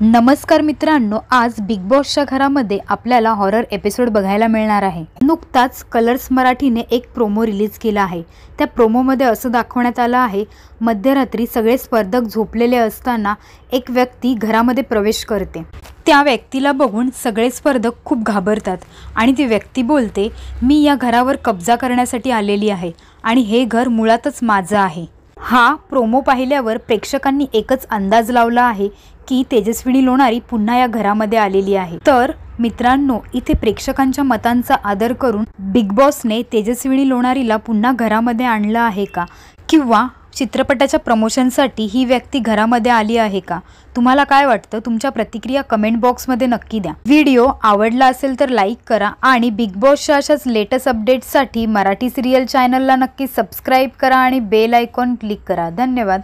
नमस्कार मित्रांनो आज बिग बॉसच्या घरामध्ये आपल्याला हॉरर एपिसोड बघायला मिळणार आहे. नुकताच कलर्स मराठीने एक प्रोमो रिलीज केला आहे. त्या प्रोमोमध्ये असं दाखवण्यात आलं आहे मध्यरात्री सगळे स्पर्धक झोपलेले असताना एक व्यक्ती घरामध्ये प्रवेश करते. त्या व्यक्तीला बघून सगळे स्पर्धक खूप घाबरतात आणि ती व्यक्ती बोलते मी या घरावर कब्जा करण्यासाठी आलेली आहे आणि हे घर मुळातच माझं आहे. हा प्रोमो पाहिल्यावर प्रेक्षकांनी एकच अंदाज लावला आहे की तेजस्विनी लोणारी पुन्हा या घरामध्ये आलेली आहे. तर मित्रांनो इथे प्रेक्षकांच्या मतांचा आदर करून बिग बॉसने तेजस्विनी लोणारीला पुन्हा घरामध्ये आणलं आहे का? किंवा चित्रपटाच्या प्रमोशनसाठी ही व्यक्ती घरामध्ये आली आहे का? तुम्हाला काय वाटतं? तुमच्या प्रतिक्रिया कमेंट बॉक्समध्ये नक्की द्या. व्हिडिओ आवडला असेल तर लाईक करा आणि बिग बॉसच्या अशाच लेटेस्ट अपडेट्ससाठी मराठी सिरियल चॅनलला नक्की सबस्क्राईब करा आणि बेल आयकॉन क्लिक करा. धन्यवाद.